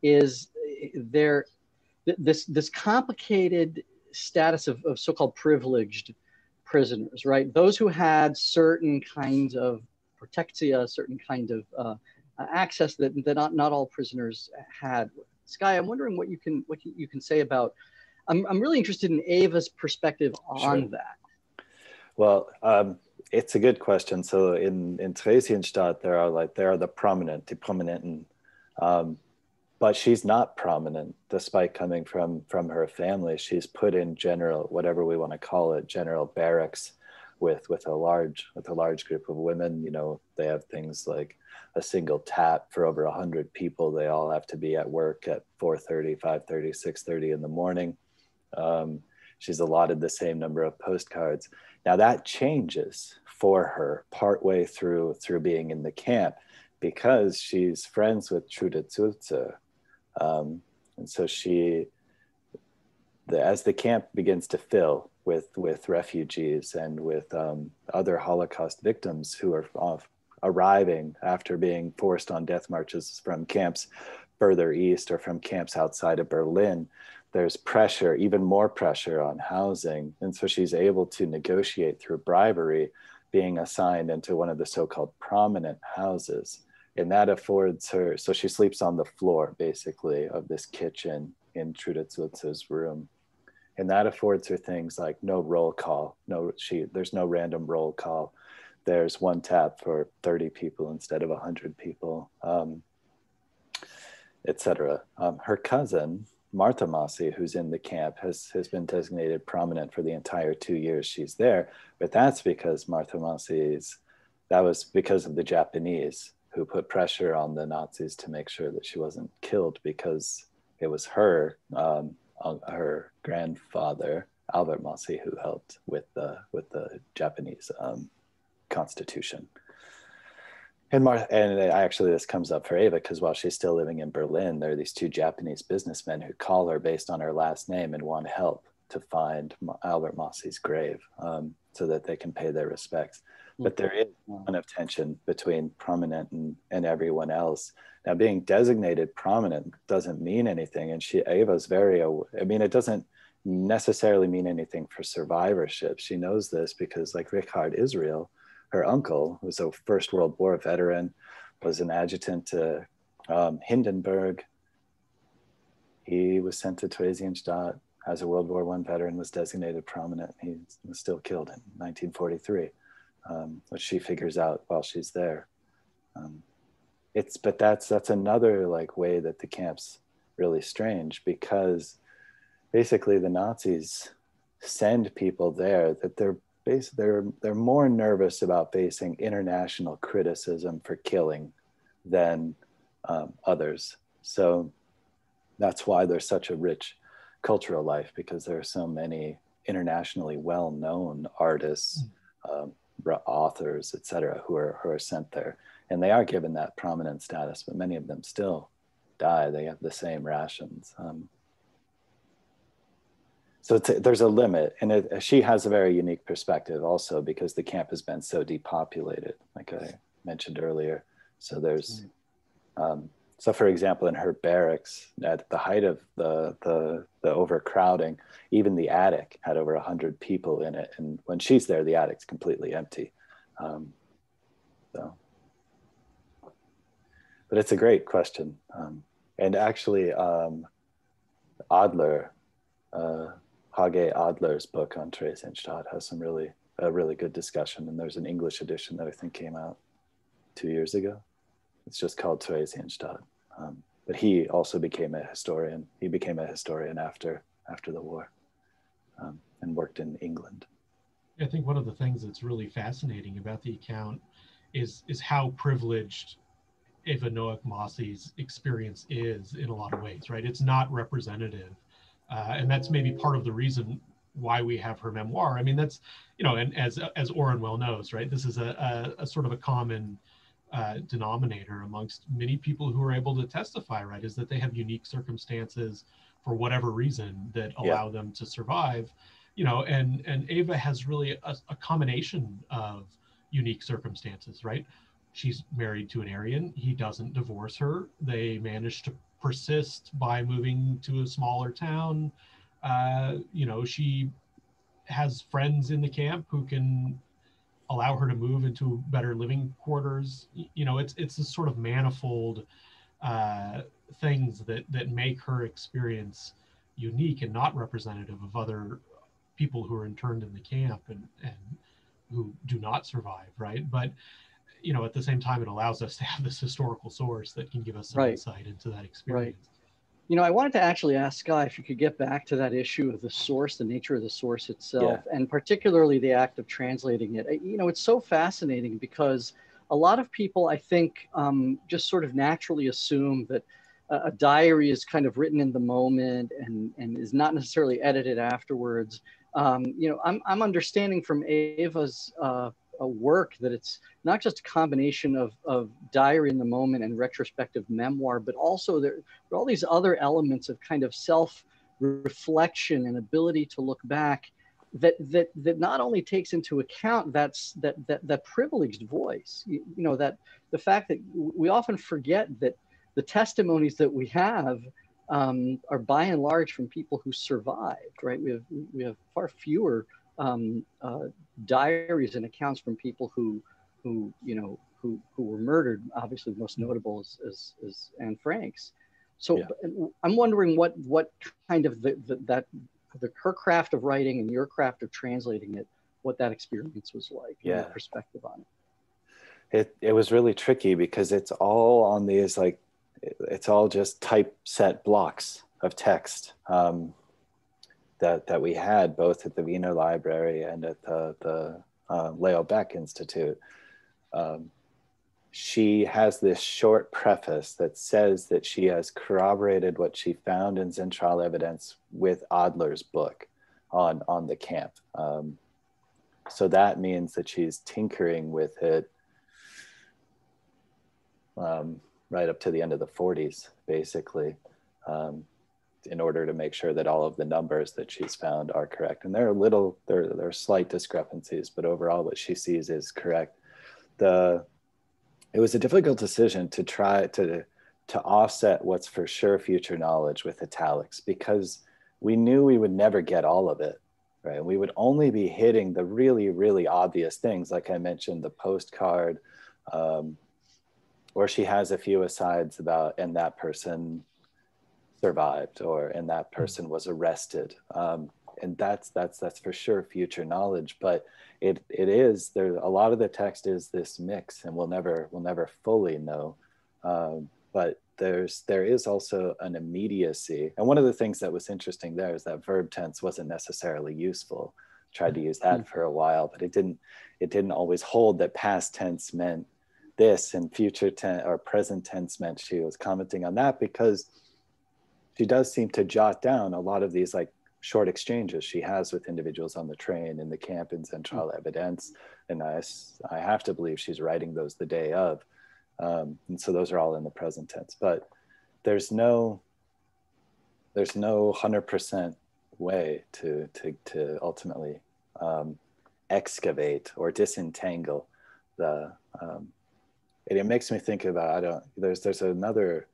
is there this this complicated status of, of so-called privileged prisoners, right? Those who had certain kinds of protectia, a certain kind of uh, access that, that not, not all prisoners had. Skye, I'm wondering what you can what you can say about. I'm, I'm really interested in Ava's perspective on sure. that. Well, um, it's a good question. So in in Theresienstadt, there are like there are the prominent, the prominent, um, but she's not prominent despite coming from from her family. She's put in general, whatever we want to call it, general barracks with with a large with a large group of women. You know, they have things like a single tap for over 100 people. They all have to be at work at 4.30, 5.30, 6.30 in the morning. Um, she's allotted the same number of postcards. Now that changes for her partway through through being in the camp because she's friends with Trude Zulze. Um, and so she, the, as the camp begins to fill with, with refugees and with um, other Holocaust victims who are arriving after being forced on death marches from camps further east or from camps outside of Berlin, there's pressure, even more pressure on housing. And so she's able to negotiate through bribery being assigned into one of the so called prominent houses. And that affords her, so she sleeps on the floor basically of this kitchen in Trude Zulze's room. And that affords her things like no roll call, no, she, there's no random roll call. There's one tap for 30 people instead of 100 people, um, etc. Um, her cousin, Martha Mosse, who's in the camp, has, has been designated prominent for the entire two years she's there. But that's because Martha Mosse's, that was because of the Japanese who put pressure on the Nazis to make sure that she wasn't killed because it was her, um, her grandfather, Albert Mosse, who helped with the, with the Japanese um, constitution. And, Mar- and actually, this comes up for Ava because while she's still living in Berlin, there are these two Japanese businessmen who call her based on her last name and want help to find Albert Mosse's grave um, so that they can pay their respects. But there is one of tension between prominent and, and everyone else. Now, being designated prominent doesn't mean anything. And she, Eva's very, I mean, it doesn't necessarily mean anything for survivorship. She knows this because, like Richard Israel, her uncle, who was a First World War veteran, was an adjutant to um, Hindenburg. He was sent to Theresienstadt as a World War One veteran, was designated prominent. He was still killed in 1943, um, which she figures out while she's there. Um, it's but that's that's another like way that the camp's really strange because basically the Nazis send people there that they're they're they're more nervous about facing international criticism for killing than um, others. So that's why there's such a rich cultural life because there are so many internationally well-known artists, um, authors, etc., who are who are sent there, and they are given that prominent status. But many of them still die. They have the same rations. Um, so there's a limit and it, she has a very unique perspective also because the camp has been so depopulated like i mentioned earlier so there's um, so for example in her barracks at the height of the, the the overcrowding even the attic had over 100 people in it. And when she's there the attic's completely empty. Um, so. But it's a great question. Um, and actually um, adler uh, H.G. Adler's book on Theresienstadt has some really a really good discussion, and there's an English edition that I think came out two years ago. It's just called Theresienstadt. Um, but he also became a historian. He became a historian after after the war, um, and worked in England. I think one of the things that's really fascinating about the account is is how privileged Eva Noack Mosse's experience is in a lot of ways, right? It's not representative uh, and that's maybe part of the reason why we have her memoir. I mean, that's, you know, and as, as Oren well knows, right, this is a, a, a sort of a common uh, denominator amongst many people who are able to testify, right, is that they have unique circumstances for whatever reason that allow yeah. them to survive, you know, and, and Ava has really a, a combination of unique circumstances, right? She's married to an Aryan. He doesn't divorce her. They manage to persist by moving to a smaller town. Uh, you know, she has friends in the camp who can allow her to move into better living quarters. You know, it's it's this sort of manifold uh, things that that make her experience unique and not representative of other people who are interned in the camp and and who do not survive, right? But you know, at the same time, it allows us to have this historical source that can give us some Right. insight into that experience. You know, I wanted to actually ask Skye if you could get back to that issue of the source, the nature of the source itself, and particularly the act of translating it. You know, it's so fascinating because a lot of people, I think, um, just sort of naturally assume that a, a diary is kind of written in the moment and, and is not necessarily edited afterwards. Um, you know, I'm, I'm understanding from Ava's uh, uh, work that it's not just a combination of, of diary in the moment and retrospective memoir, but also there, there are all these other elements of kind of self reflection and ability to look back that that that not only takes into account that's that that that privileged voice you, you know that the fact that we often forget that the testimonies that we have um, are by and large from people who survived right? We have we have far fewer um, uh, diaries and accounts from people who who you know who who were murdered obviously most notable is is, is Anne Franks so Yeah. I'm wondering what what kind of the, the that the her craft of writing and your craft of translating it, what that experience was like, and your Yeah. perspective on it. it it was really tricky because it's all on these like it's all just typeset blocks of text um, that that we had both at the Wiener Library and at the the uh, Leo Baeck Institute. Um, she has this short preface that says that she has corroborated what she found in Zentral evidence with Adler's book on on the camp. Um, so that means that she's tinkering with it um, right up to the end of the 40s, basically, um, in order to make sure that all of the numbers that she's found are correct. And there are little, there, there are slight discrepancies, but overall, what she sees is correct. The it was a difficult decision to try to to offset what's for sure future knowledge with italics because we knew we would never get all of it right we would only be hitting the really really obvious things like i mentioned the postcard um, or she has a few asides about and that person survived or and that person was arrested. Um, and that's that's that's for sure future knowledge but it it is there a lot of the text is this mix and we'll never we'll never fully know. Um, but there's there is also an immediacy. And one of the things that was interesting there is that verb tense wasn't necessarily useful. Tried to use that for a while but it didn't it didn't always hold that past tense meant this and future tense or present tense meant she was commenting on that because she does seem to jot down a lot of these like short exchanges she has with individuals on the train in the camp in Central Evidence. And I, I have to believe she's writing those the day of. Um, and so those are all in the present tense. But there's no there's no hundred percent way to to to ultimately um, excavate or disentangle the. Um, it, it makes me think about I don't. There's there's another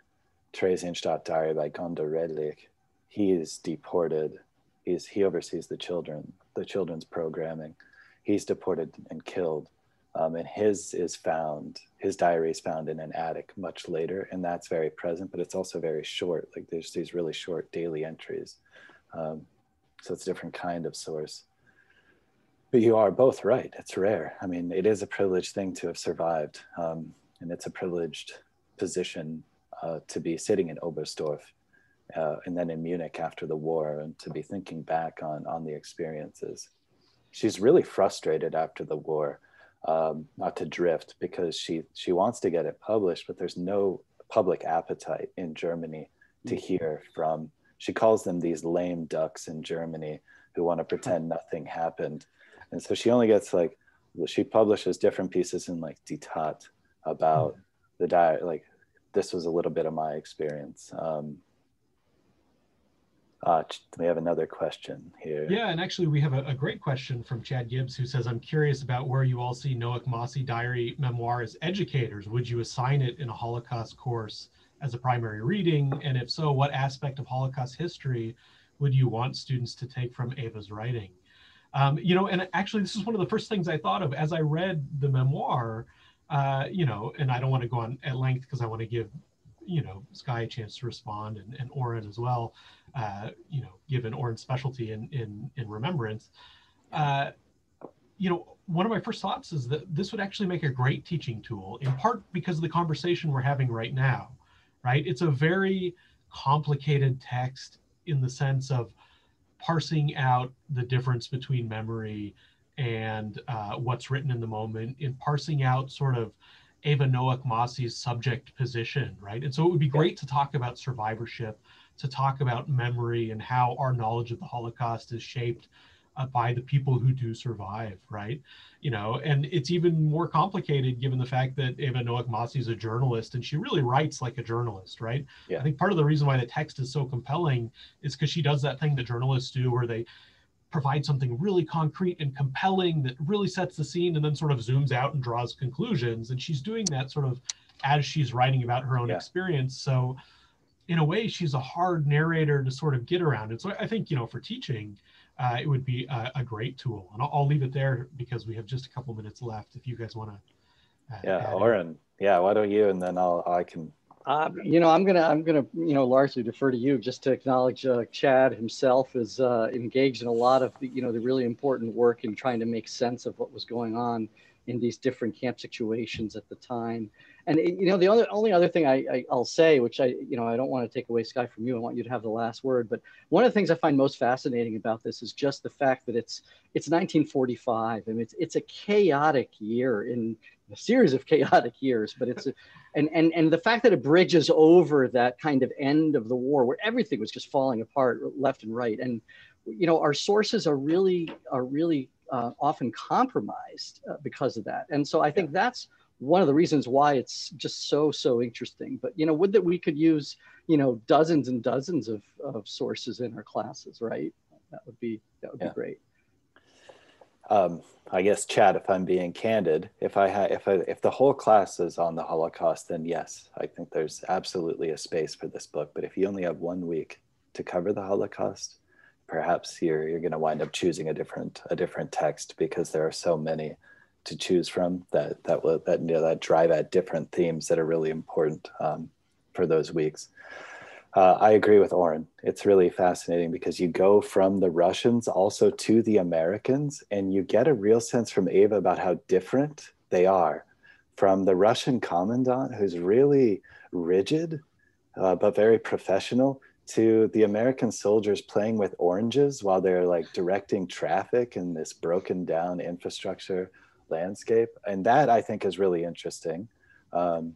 Theresienstadt diary by Gonda Redlich. He is deported. He's he oversees the children the children's programming. He's deported and killed. Um, and his is found, his diary is found in an attic much later, and that's very present, but it's also very short. Like there's these really short daily entries. Um, so it's a different kind of source. But you are both right. It's rare. I mean, it is a privileged thing to have survived, um, and it's a privileged position uh, to be sitting in Oberstdorf uh, and then in Munich after the war and to be thinking back on, on the experiences. She's really frustrated after the war um, not to drift because she she wants to get it published, but there's no public appetite in Germany to hear from. She calls them these lame ducks in Germany who want to pretend nothing happened, and so she only gets like she publishes different pieces in like Die Tat about the diet. Like this was a little bit of my experience. Um, uh, we have another question here. Yeah, and actually, we have a, a great question from Chad Gibbs who says, I'm curious about where you all see Noack Mosse diary memoir as educators. Would you assign it in a Holocaust course as a primary reading? And if so, what aspect of Holocaust history would you want students to take from Ava's writing? Um, you know, and actually, this is one of the first things I thought of as I read the memoir. Uh, you know, and I don't want to go on at length because I want to give, you know, Skye a chance to respond and, and Oren as well. Uh, you know, given Oren's specialty in in in remembrance. Uh, you know, one of my first thoughts is that this would actually make a great teaching tool, in part because of the conversation we're having right now, right? It's a very complicated text in the sense of parsing out the difference between memory and uh, what's written in the moment, in parsing out sort of Eva Noack Mosse's subject position, right? And so it would be great to talk about survivorship, to talk about memory and how our knowledge of the Holocaust is shaped uh, by the people who do survive, right? You know, and it's even more complicated given the fact that Eva Noack Mosse is a journalist and she really writes like a journalist, right? Yeah. I think part of the reason why the text is so compelling is because she does that thing that journalists do where they provide something really concrete and compelling that really sets the scene and then sort of zooms out and draws conclusions. And she's doing that sort of as she's writing about her own Yeah. experience. So in a way, she's a hard narrator to sort of get around. And so I think, you know, for teaching, uh, it would be a, a great tool. And I'll, I'll leave it there because we have just a couple minutes left. If you guys want to. Uh, Yeah. Oren. Yeah, why don't you and then I'll I can. Uh, you know, I'm gonna, I'm gonna, you know, largely defer to you just to acknowledge uh, Chad himself is uh, engaged in a lot of, the, you know, the really important work in trying to make sense of what was going on in these different camp situations at the time. And you know, the only other thing I, I I'll say, which I, you know, I don't want to take away Skye from you. I want you to have the last word. But one of the things I find most fascinating about this is just the fact that it's it's 1945 and it's it's a chaotic year in a series of chaotic years. But it's a, and and and the fact that it bridges over that kind of end of the war where everything was just falling apart left and right and you know our sources are really are really uh, often compromised uh, because of that. And so i think that's one of the reasons why it's just so so interesting. But you know would that we could use you know dozens and dozens of, of sources in our classes right? That would be that would Yeah. be great. Um, I guess, Chad, if I'm being candid, if I had, if I, if the whole class is on the Holocaust, then yes, I think there's absolutely a space for this book. But if you only have one week to cover the Holocaust, perhaps you're you're going to wind up choosing a different a different text because there are so many to choose from that that will that you know, that drive at different themes that are really important um, for those weeks. Uh, I agree with Oren. It's really fascinating because you go from the Russians also to the Americans, and you get a real sense from Ava about how different they are. From the Russian commandant, who's really rigid uh, but very professional, to the American soldiers playing with oranges while they're like directing traffic in this broken down infrastructure landscape. And that I think is really interesting. Um,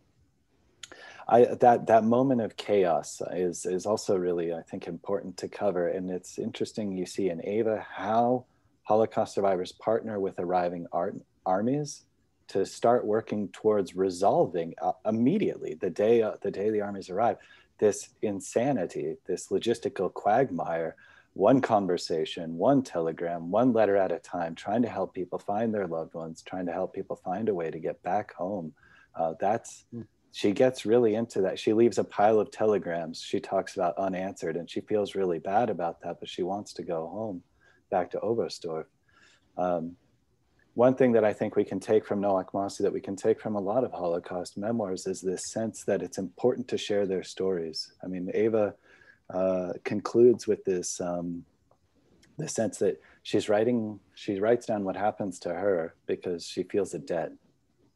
I, that that moment of chaos is is also really I think important to cover, and it's interesting you see in Ava how Holocaust survivors partner with arriving art, armies to start working towards resolving uh, immediately the day uh, the day the armies arrive this insanity, this logistical quagmire. One conversation, one telegram, one letter at a time, trying to help people find their loved ones, trying to help people find a way to get back home. Uh, that's Mm. she gets really into that. She leaves a pile of telegrams she talks about unanswered, and she feels really bad about that, but she wants to go home back to Oberstdorf. Um, one thing that I think we can take from Noack Mosse, that we can take from a lot of Holocaust memoirs, is this sense that it's important to share their stories. I mean, Ava uh, concludes with this um, the sense that she's writing, she writes down what happens to her because she feels a debt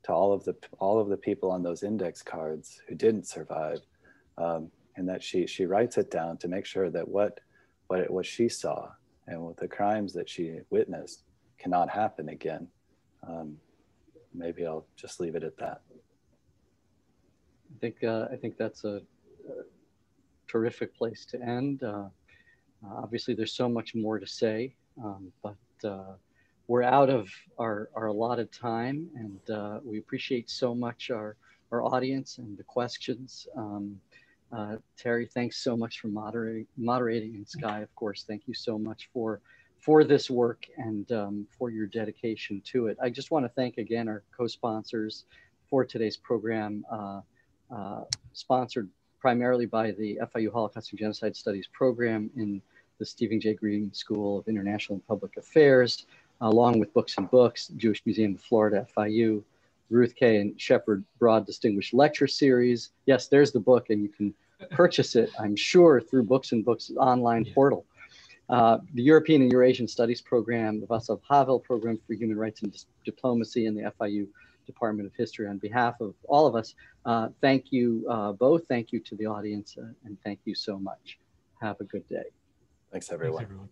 to all of the all of the people on those index cards who didn't survive, um, and that she she writes it down to make sure that what what it, what she saw and what the crimes that she witnessed cannot happen again. Um, maybe I'll just leave it at that. I think uh, I think that's a, a terrific place to end. Uh, uh, obviously, there's so much more to say, um, but uh, we're out of our, our allotted time, and uh, we appreciate so much our our audience and the questions. Um, uh, Terry, thanks so much for moderating, moderating, and Skye, of course, thank you so much for for this work and um, for your dedication to it. I just want to thank again our co-sponsors for today's program. Uh, uh, sponsored primarily by the FIU Holocaust and Genocide Studies program in the Steven J. Green School of International and Public Affairs, along with Books and Books, Jewish Museum of Florida, FIU, Ruth K. and Shepard Broad Distinguished Lecture Series. Yes, there's the book, and you can purchase it, I'm sure, through Books and Books online yeah. portal. Uh, the European and Eurasian Studies Program, the Václav Havel Program for Human Rights and Diplomacy, and the FIU Department of History. On behalf of all of us, uh, thank you uh, both. Thank you to the audience, uh, and thank you so much. Have a good day. Thanks, everyone. Thanks, everyone.